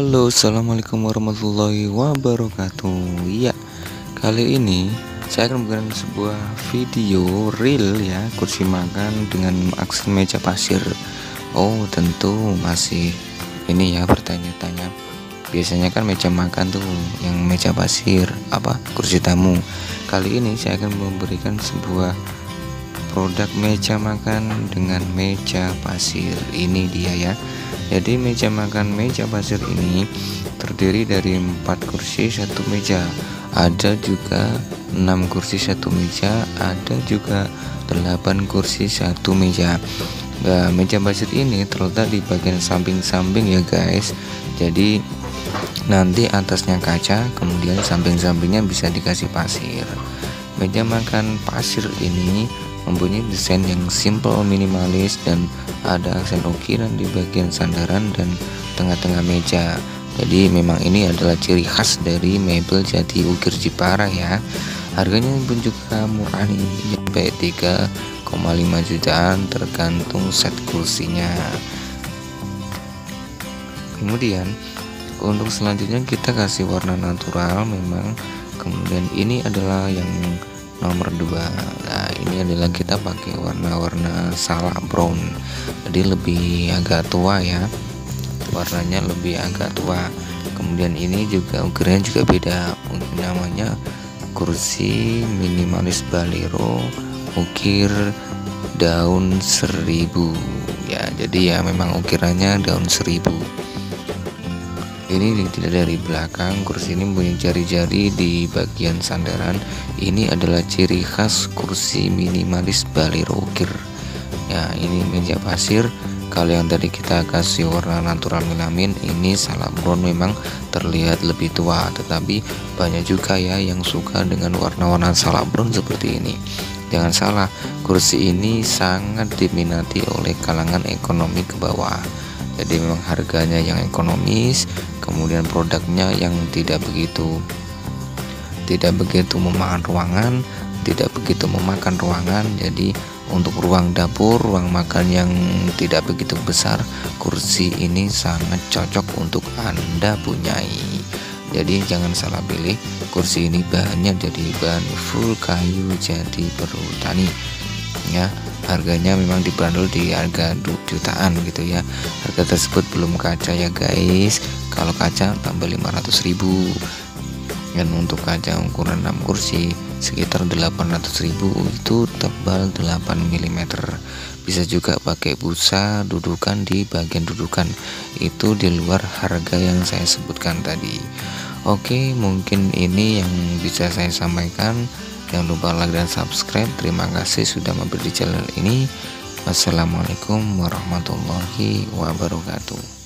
Halo assalamualaikum warahmatullahi wabarakatuh. Ya kali ini saya akan memberikan sebuah video real ya kursi makan dengan aksen meja pasir. Oh tentu masih ini ya bertanya-tanya. Biasanya kan meja makan tuh yang meja pasir apa kursi tamu. Kali ini saya akan memberikan sebuah produk meja makan dengan meja pasir. Ini dia ya jadi meja makan meja pasir ini terdiri dari empat kursi satu meja. Ada juga enam kursi satu meja. Ada juga delapan kursi satu meja. Nah, meja pasir ini terletak di bagian samping-samping ya guys. Jadi nanti atasnya kaca kemudian samping-sampingnya bisa dikasih pasir. Meja makan pasir ini mempunyai desain yang simple minimalis dan ada aksen ukiran di bagian sandaran dan tengah-tengah meja. Jadi memang ini adalah ciri khas dari mebel jati ukir Jepara ya. Harganya pun juga murah nih sampai 3,5 jutaan tergantung set kursinya. Kemudian untuk selanjutnya kita kasih warna natural memang. Kemudian ini adalah yang nomor 2 nah ini adalah kita pakai warna-warna salak brown. Jadi lebih agak tua ya. Warnanya lebih agak tua. Kemudian ini juga ukurannya juga beda. Namanya kursi minimalis balero ukir daun seribu. Ya jadi ya memang ukirannya daun seribu ini tidak dari belakang. Kursi ini punya jari-jari di bagian sandaran. Ini adalah ciri khas kursi minimalis Bali Rokir ya ini meja pasir. Kalau yang tadi kita kasih warna natural melamin ini salah brown memang terlihat lebih tua. Tetapi banyak juga ya yang suka dengan warna-warna salah brown seperti ini. Jangan salah kursi ini sangat diminati oleh kalangan ekonomi ke bawah jadi memang harganya yang ekonomis kemudian produknya yang tidak begitu tidak begitu memakan ruangan tidak begitu memakan ruangan. Jadi untuk ruang dapur ruang makan yang tidak begitu besar kursi ini sangat cocok untuk anda punyai. Jadi jangan salah pilih kursi ini bahannya jadi bahan full kayu jadi perhutani ya harganya memang dibanderol di harga jutaan gitu ya. Harga tersebut belum kaca ya guys. Kalau kaca tambah 500.000 dan untuk kaca ukuran 6 kursi sekitar 800.000 itu tebal 8 mm bisa juga pakai busa dudukan di bagian dudukan. Itu di luar harga yang saya sebutkan tadi. Oke mungkin ini yang bisa saya sampaikan Jangan lupa like dan subscribe. Terima kasih sudah mampir di channel ini. Wassalamualaikum warahmatullahi wabarakatuh.